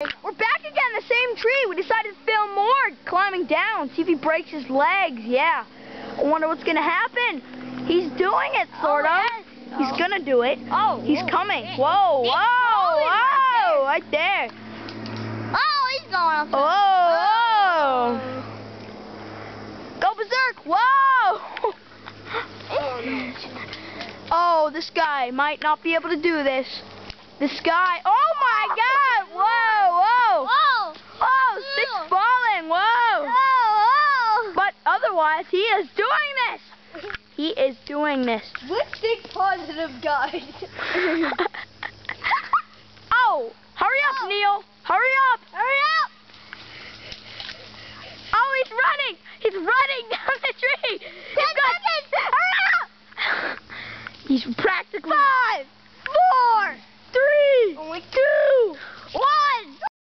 We're back again, the same tree. We decided to film more climbing down, see if he breaks his legs. Yeah. I wonder what's going to happen. He's doing it, sort Oh, of. yes. He's Oh. going to do it. Oh, He's whoa. coming. Whoa, whoa, whoa, right there. Oh, he's going up. Whoa, whoa. Go berserk. Whoa. Oh, no. Oh, this guy might not be able to do this. This guy. Oh my God! Whoa, whoa, Whoa. whoa! Stick's falling. Whoa! Oh, He is doing this. He is doing this. Lipstick positive, guys. oh, hurry up, Oh. Neil. Hurry up. Hurry up. Oh, he's running. He's running down the tree. He's Ten got- seconds. Hurry up. He's practically Five, four, three, only two,